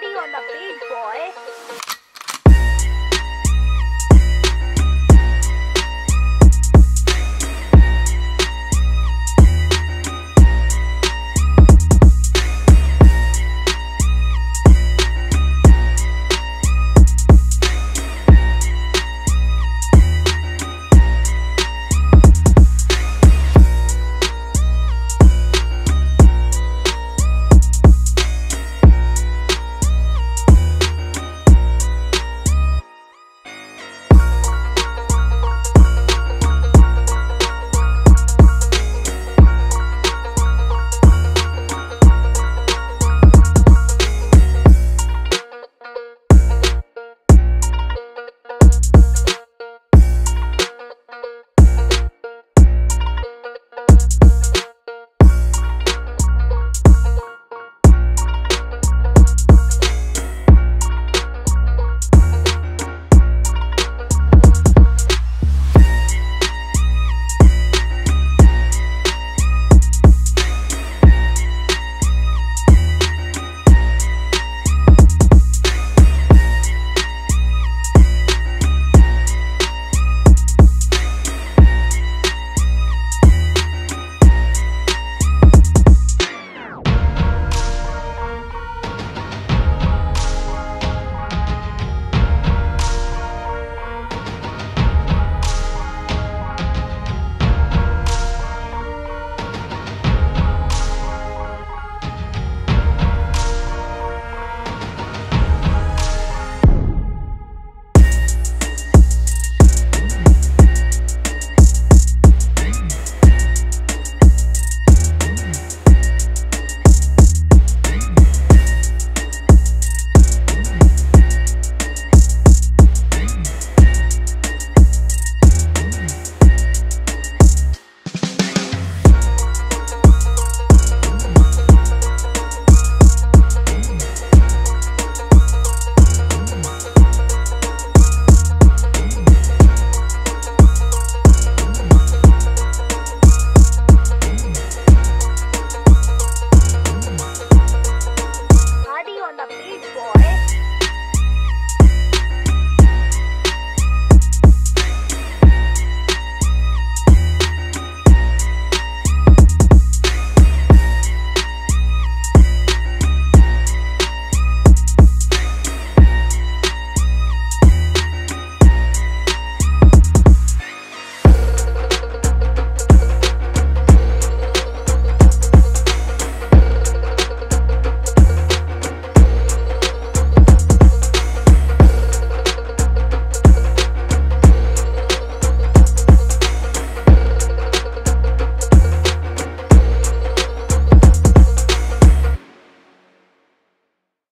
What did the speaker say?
Be on the beach, boy.